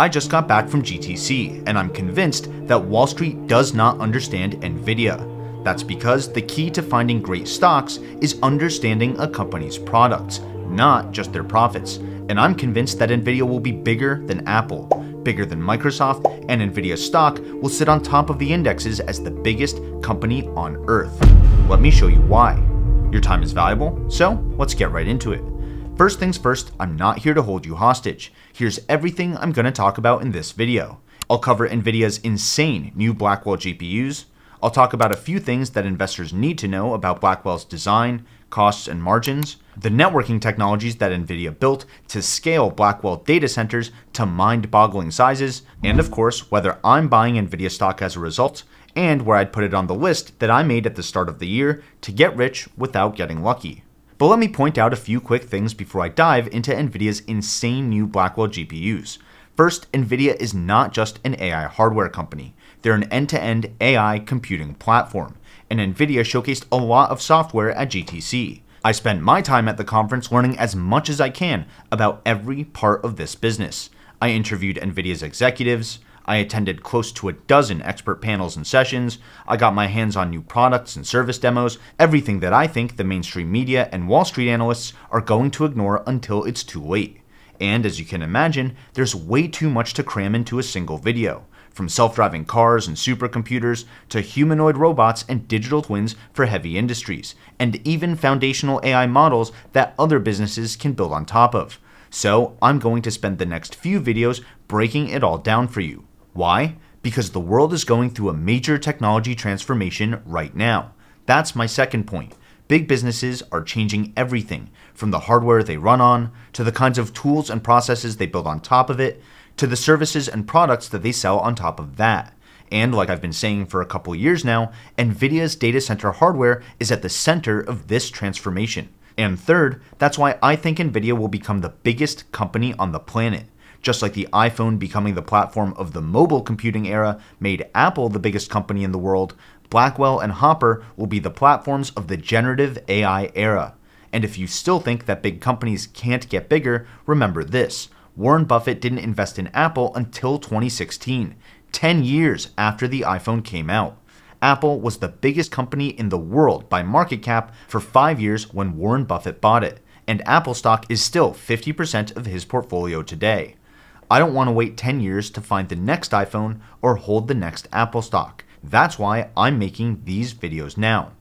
I just got back from GTC, and I'm convinced that Wall Street does not understand Nvidia. That's because the key to finding great stocks is understanding a company's products, not just their profits. And I'm convinced that Nvidia will be bigger than Apple, bigger than Microsoft, and Nvidia stock will sit on top of the indexes as the biggest company on earth. Let me show you why. Your time is valuable, so let's get right into it. First things first, I'm not here to hold you hostage. Here's everything I'm going to talk about in this video. I'll cover NVIDIA's insane new Blackwell GPUs. I'll talk about a few things that investors need to know about Blackwell's design, costs, and margins, the networking technologies that NVIDIA built to scale Blackwell data centers to mind-boggling sizes, and of course, whether I'm buying NVIDIA stock as a result, and where I'd put it on the list that I made at the start of the year to get rich without getting lucky. But let me point out a few quick things before I dive into NVIDIA's insane new Blackwell GPUs. First, NVIDIA is not just an AI hardware company. They're an end-to-end AI computing platform, and NVIDIA showcased a lot of software at GTC. I spent my time at the conference learning as much as I can about every part of this business. I interviewed NVIDIA's executives, I attended close to a dozen expert panels and sessions. I got my hands on new products and service demos, everything that I think the mainstream media and Wall Street analysts are going to ignore until it's too late. And as you can imagine, there's way too much to cram into a single video. From self driving cars and supercomputers to humanoid robots and digital twins for heavy industries, and even foundational AI models that other businesses can build on top of. So, I'm going to spend the next few videos breaking it all down for you. Why? Because the world is going through a major technology transformation right now. That's my second point. Big businesses are changing everything from the hardware they run on, to the kinds of tools and processes they build on top of it, to the services and products that they sell on top of that. And like I've been saying for a couple years now, NVIDIA's data center hardware is at the center of this transformation. And third, that's why I think NVIDIA will become the biggest company on the planet. Just like the iPhone becoming the platform of the mobile computing era made Apple the biggest company in the world, Blackwell and Hopper will be the platforms of the generative AI era. And if you still think that big companies can't get bigger, remember this. Warren Buffett didn't invest in Apple until 2016, 10 years after the iPhone came out. Apple was the biggest company in the world by market cap for five years when Warren Buffett bought it, and Apple stock is still 50% of his portfolio today. I don't want to wait 10 years to find the next iPhone or hold the next Apple stock. That's why I'm making these videos now.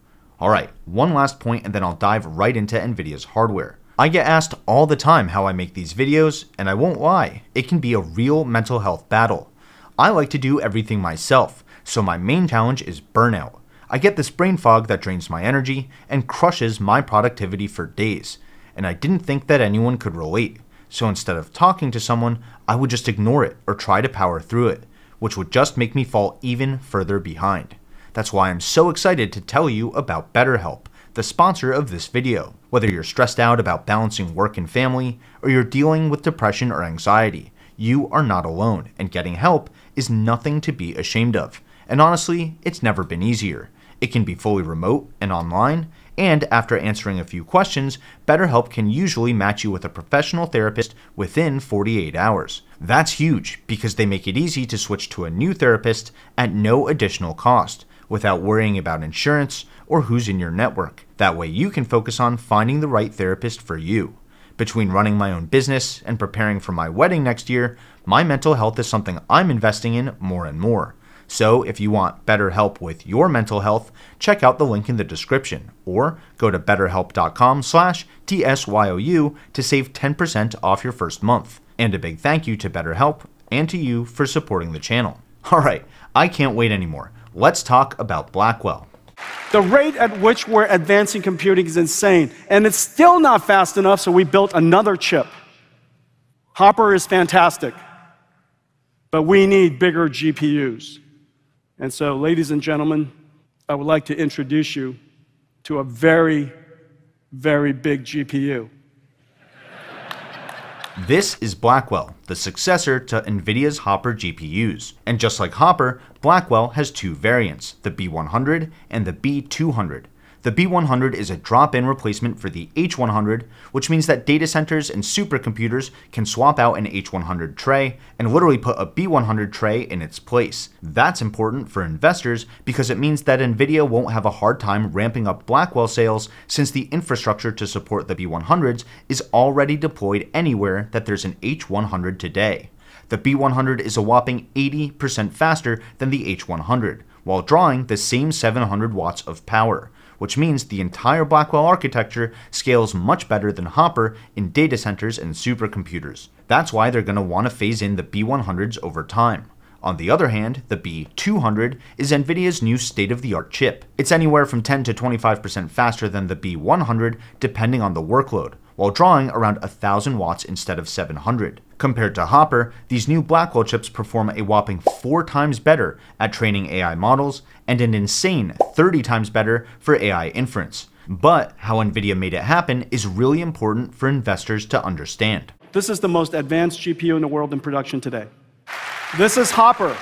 Alright, one last point and then I'll dive right into NVIDIA's hardware. I get asked all the time how I make these videos, and I won't lie, it can be a real mental health battle. I like to do everything myself, so my main challenge is burnout. I get this brain fog that drains my energy and crushes my productivity for days, and I didn't think that anyone could relate. So instead of talking to someone, I would just ignore it or try to power through it, which would just make me fall even further behind. That's why I'm so excited to tell you about BetterHelp, the sponsor of this video. Whether you're stressed out about balancing work and family, or you're dealing with depression or anxiety, you are not alone, and getting help is nothing to be ashamed of. And honestly, it's never been easier. It can be fully remote and online, and after answering a few questions, BetterHelp can usually match you with a professional therapist within 48 hours. That's huge because they make it easy to switch to a new therapist at no additional cost without worrying about insurance or who's in your network. That way you can focus on finding the right therapist for you. Between running my own business and preparing for my wedding next year, my mental health is something I'm investing in more and more. So if you want better help with your mental health, check out the link in the description or go to betterhelp.com slash TSYOU to save 10% off your first month. And a big thank you to BetterHelp and to you for supporting the channel. All right, I can't wait anymore. Let's talk about Blackwell. The rate at which we're advancing computing is insane, and it's still not fast enough, so we built another chip. Hopper is fantastic, but we need bigger GPUs. And so, ladies and gentlemen, I would like to introduce you to a very, very big GPU. This is Blackwell, the successor to NVIDIA's Hopper GPUs. And just like Hopper, Blackwell has two variants, the B100 and the B200. The B100 is a drop in replacement for the H100, which means that data centers and supercomputers can swap out an H100 tray and literally put a B100 tray in its place. That's important for investors because it means that Nvidia won't have a hard time ramping up Blackwell sales since the infrastructure to support the B100s is already deployed anywhere that there's an H100 today. The B100 is a whopping 80% faster than the H100, while drawing the same 700 watts of power which means the entire Blackwell architecture scales much better than Hopper in data centers and supercomputers. That's why they're going to want to phase in the B100s over time. On the other hand, the B200 is NVIDIA's new state of the art chip. It's anywhere from 10 to 25% faster than the B100 depending on the workload, while drawing around 1000 watts instead of 700. Compared to Hopper, these new Blackwell chips perform a whopping 4 times better at training AI models and an insane 30 times better for AI inference. But how NVIDIA made it happen is really important for investors to understand. This is the most advanced GPU in the world in production today. This is Hopper.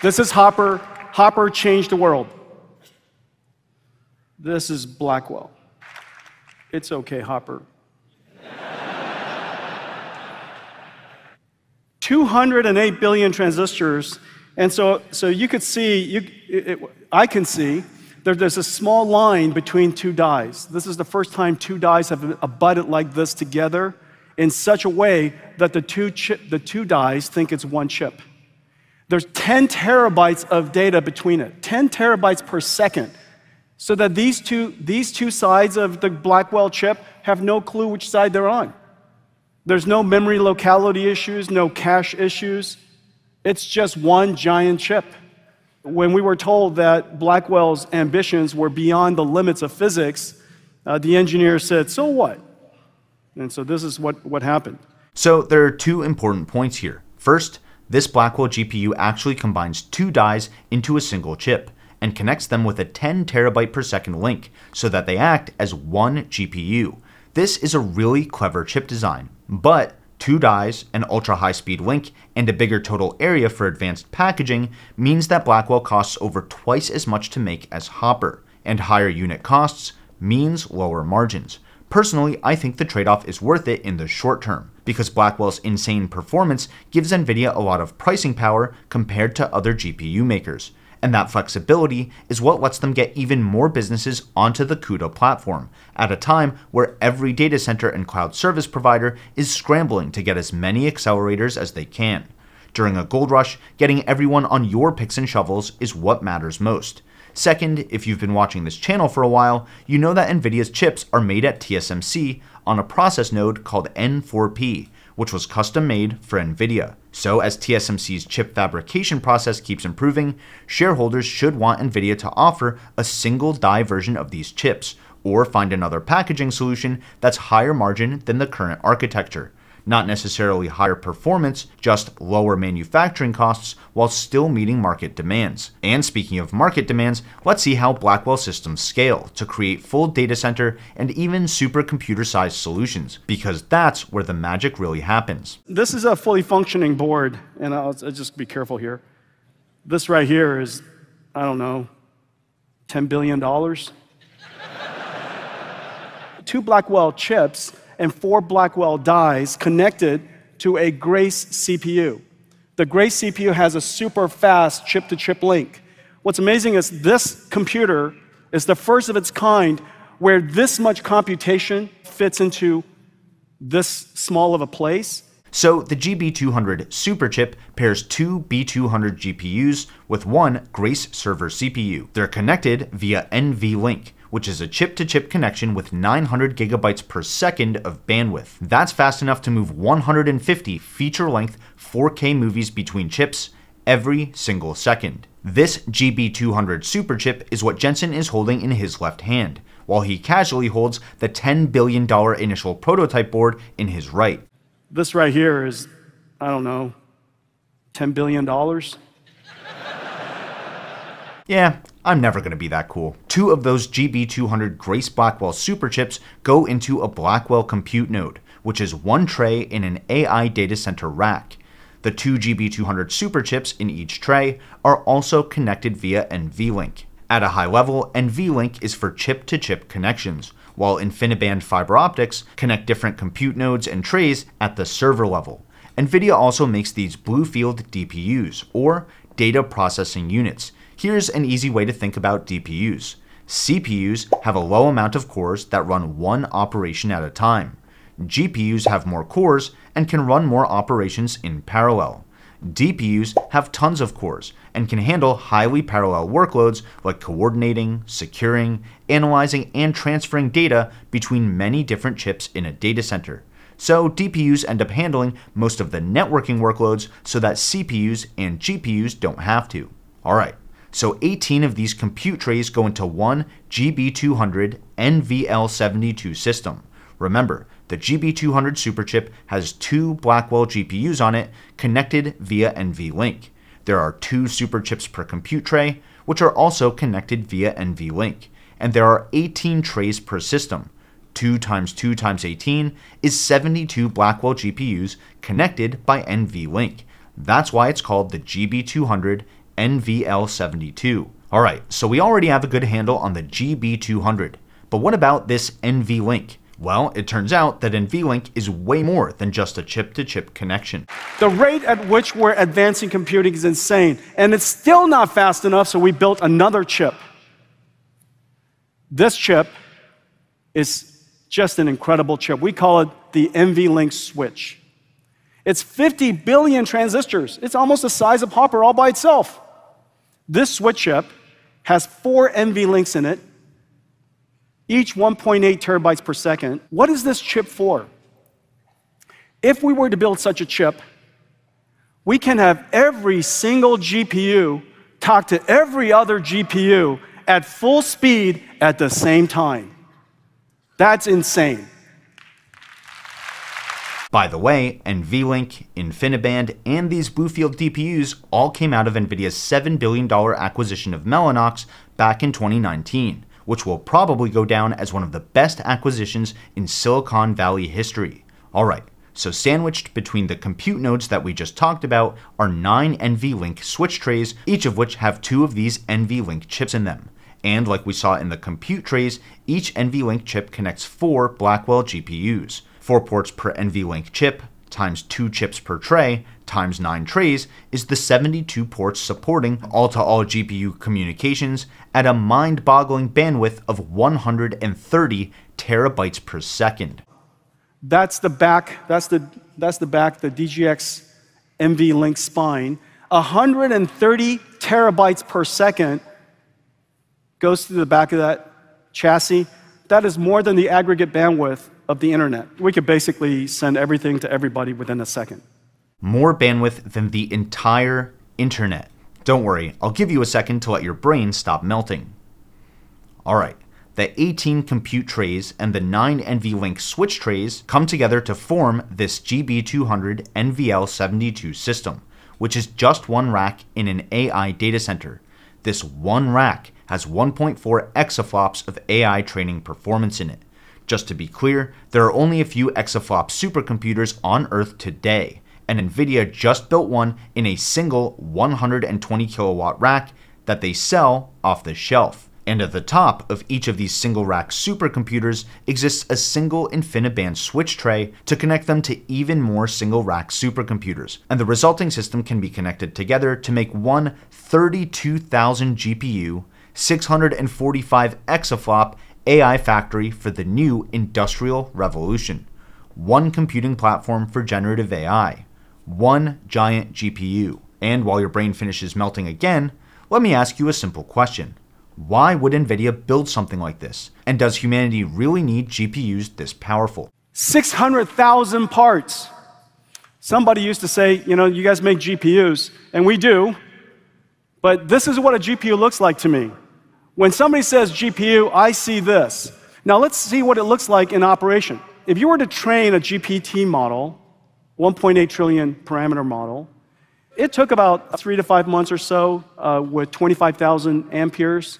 This is Hopper. Hopper changed the world. This is Blackwell. It's okay, Hopper. 208 billion transistors. And so, so you could see, you, it, I can see, there, there's a small line between two dies. This is the first time two dies have abutted like this together in such a way that the two, chip, the two dies think it's one chip. There's 10 terabytes of data between it, 10 terabytes per second. So that these two, these two sides of the Blackwell chip have no clue which side they're on. There's no memory locality issues, no cache issues. It's just one giant chip. When we were told that Blackwell's ambitions were beyond the limits of physics, uh, the engineer said, So what? And so this is what, what happened. So there are two important points here. First, this Blackwell GPU actually combines two dies into a single chip and connects them with a 10 terabyte per second link so that they act as one GPU. This is a really clever chip design, but two dies, an ultra high speed link, and a bigger total area for advanced packaging means that Blackwell costs over twice as much to make as Hopper, and higher unit costs means lower margins. Personally, I think the trade off is worth it in the short term, because Blackwell's insane performance gives NVIDIA a lot of pricing power compared to other GPU makers and that flexibility is what lets them get even more businesses onto the CUDA platform at a time where every data center and cloud service provider is scrambling to get as many accelerators as they can. During a gold rush, getting everyone on your picks and shovels is what matters most. Second, if you've been watching this channel for a while, you know that NVIDIA's chips are made at TSMC on a process node called N4P, which was custom made for NVIDIA. So, as TSMC's chip fabrication process keeps improving, shareholders should want NVIDIA to offer a single die version of these chips, or find another packaging solution that's higher margin than the current architecture not necessarily higher performance, just lower manufacturing costs while still meeting market demands. And speaking of market demands, let's see how Blackwell systems scale to create full data center and even supercomputer sized solutions, because that's where the magic really happens. This is a fully functioning board, and I'll, I'll just be careful here. This right here is, I don't know, $10 billion. Two Blackwell chips and four Blackwell dies connected to a Grace CPU. The Grace CPU has a super fast chip to chip link. What's amazing is this computer is the first of its kind where this much computation fits into this small of a place. So the GB200 Superchip pairs two B200 GPUs with one Grace server CPU. They're connected via NVLink, which is a chip-to-chip connection with 900 gigabytes per second of bandwidth. That's fast enough to move 150 feature-length 4K movies between chips every single second. This GB200 Superchip is what Jensen is holding in his left hand, while he casually holds the $10 billion initial prototype board in his right. This right here is, I don't know, $10 billion? yeah, I'm never going to be that cool. Two of those GB200 Grace Blackwell superchips go into a Blackwell compute node, which is one tray in an AI data center rack. The two GB200 superchips in each tray are also connected via NVLink. At a high level, NVLink is for chip to chip connections, while InfiniBand fiber optics connect different compute nodes and trays at the server level. NVIDIA also makes these Bluefield DPUs, or data processing units. Here's an easy way to think about DPUs. CPUs have a low amount of cores that run one operation at a time. GPUs have more cores and can run more operations in parallel. DPUs have tons of cores and can handle highly parallel workloads like coordinating, securing, analyzing, and transferring data between many different chips in a data center. So DPUs end up handling most of the networking workloads so that CPUs and GPUs don't have to. Alright, so 18 of these compute trays go into one GB200 NVL72 system. Remember, the GB200 superchip has two Blackwell GPUs on it connected via NVLink. There are two superchips per compute tray, which are also connected via NVLink. And there are 18 trays per system. 2 times 2 times 18 is 72 Blackwell GPUs connected by NVLink. That's why it's called the GB200 NVL72. Alright, so we already have a good handle on the GB200. But what about this NVLink? Well, it turns out that NVLink is way more than just a chip to chip connection. The rate at which we're advancing computing is insane, and it's still not fast enough, so we built another chip. This chip is just an incredible chip. We call it the NVLink switch. It's 50 billion transistors. It's almost the size of Hopper all by itself. This switch chip has four NVLinks in it, each 1.8 terabytes per second. What is this chip for? If we were to build such a chip, we can have every single GPU talk to every other GPU at full speed at the same time. That's insane. By the way, NVLink, InfiniBand, and these Bluefield DPUs all came out of NVIDIA's $7 billion acquisition of Mellanox back in 2019, which will probably go down as one of the best acquisitions in Silicon Valley history. Alright, so sandwiched between the compute nodes that we just talked about are 9 NVLink switch trays, each of which have two of these NVLink chips in them. And like we saw in the compute trays, each NVLink chip connects four Blackwell GPUs. 4 ports per NVLink chip times 2 chips per tray times 9 trays is the 72 ports supporting all-to-all GPU communications at a mind-boggling bandwidth of 130 terabytes per second. That's the back, that's the, that's the back, the DGX NVLink spine. 130 terabytes per second goes through the back of that chassis. That is more than the aggregate bandwidth of the internet. We could basically send everything to everybody within a second. More bandwidth than the entire internet. Don't worry, I'll give you a second to let your brain stop melting. Alright, the 18 compute trays and the 9 NVLink switch trays come together to form this GB200 NVL72 system, which is just one rack in an AI data center. This one rack has 1.4 exaflops of AI training performance in it. Just to be clear, there are only a few exaflop supercomputers on Earth today, and NVIDIA just built one in a single 120 kilowatt rack that they sell off the shelf. And at the top of each of these single rack supercomputers exists a single InfiniBand switch tray to connect them to even more single rack supercomputers. And the resulting system can be connected together to make one 32,000 GPU, 645 exaflop, AI factory for the new industrial revolution. One computing platform for generative AI. One giant GPU. And while your brain finishes melting again, let me ask you a simple question. Why would NVIDIA build something like this? And does humanity really need GPUs this powerful? 600,000 parts. Somebody used to say, you know, you guys make GPUs, and we do, but this is what a GPU looks like to me. When somebody says GPU, I see this. Now let's see what it looks like in operation. If you were to train a GPT model, 1.8 trillion parameter model, it took about three to five months or so uh, with 25,000 Amperes.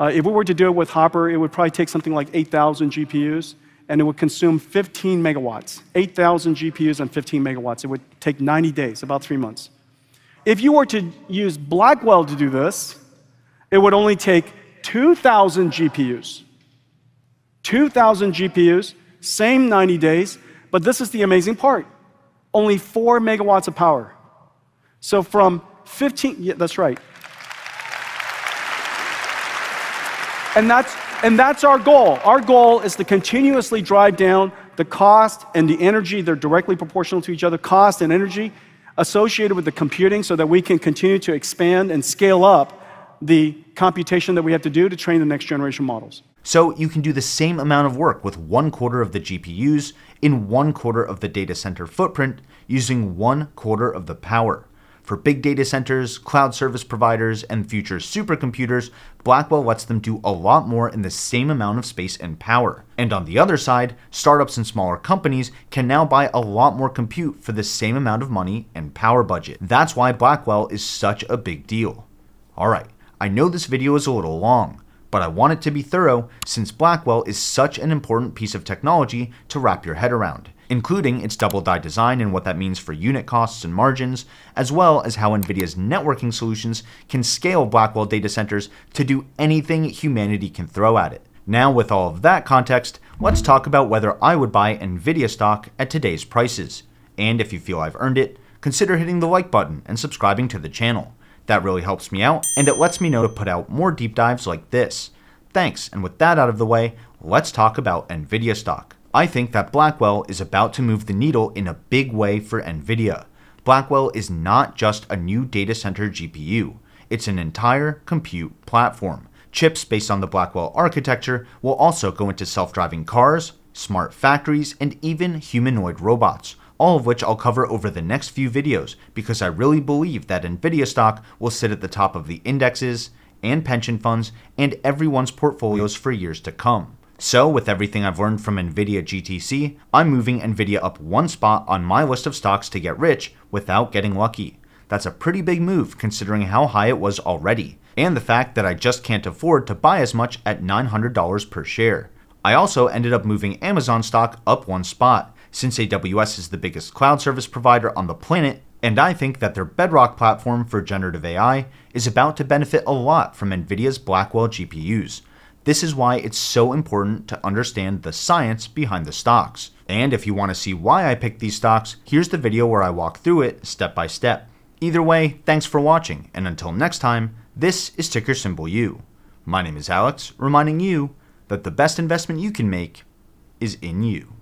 Uh, if we were to do it with Hopper, it would probably take something like 8,000 GPUs, and it would consume 15 megawatts. 8,000 GPUs and 15 megawatts. It would take 90 days, about three months. If you were to use Blackwell to do this, it would only take 2,000 GPUs. 2,000 GPUs, same 90 days, but this is the amazing part. Only 4 megawatts of power. So from 15, yeah, that's right. And that's, and that's our goal. Our goal is to continuously drive down the cost and the energy. They're directly proportional to each other, cost and energy associated with the computing so that we can continue to expand and scale up the computation that we have to do to train the next generation models. So you can do the same amount of work with one quarter of the GPUs in one quarter of the data center footprint using one quarter of the power. For big data centers, cloud service providers, and future supercomputers, Blackwell lets them do a lot more in the same amount of space and power. And on the other side, startups and smaller companies can now buy a lot more compute for the same amount of money and power budget. That's why Blackwell is such a big deal. Alright, I know this video is a little long, but I want it to be thorough since Blackwell is such an important piece of technology to wrap your head around, including its double die design and what that means for unit costs and margins, as well as how NVIDIA's networking solutions can scale Blackwell data centers to do anything humanity can throw at it. Now, with all of that context, let's talk about whether I would buy NVIDIA stock at today's prices. And if you feel I've earned it, consider hitting the like button and subscribing to the channel. That really helps me out, and it lets me know to put out more deep dives like this. Thanks, and with that out of the way, let's talk about NVIDIA stock. I think that Blackwell is about to move the needle in a big way for NVIDIA. Blackwell is not just a new data center GPU, it's an entire compute platform. Chips based on the Blackwell architecture will also go into self driving cars, smart factories, and even humanoid robots, all of which I'll cover over the next few videos because I really believe that Nvidia stock will sit at the top of the indexes and pension funds and everyone's portfolios for years to come. So, with everything I've learned from NVIDIA GTC, I'm moving NVIDIA up one spot on my list of stocks to get rich without getting lucky. That's a pretty big move considering how high it was already, and the fact that I just can't afford to buy as much at $900 per share. I also ended up moving Amazon stock up one spot, since AWS is the biggest cloud service provider on the planet, and I think that their Bedrock platform for generative AI is about to benefit a lot from NVIDIA's Blackwell GPUs. This is why it's so important to understand the science behind the stocks. And if you want to see why I picked these stocks, here's the video where I walk through it step by step. Either way, thanks for watching, and until next time, this is Ticker Symbol YOU. My name is Alex, reminding you that the best investment you can make is in you.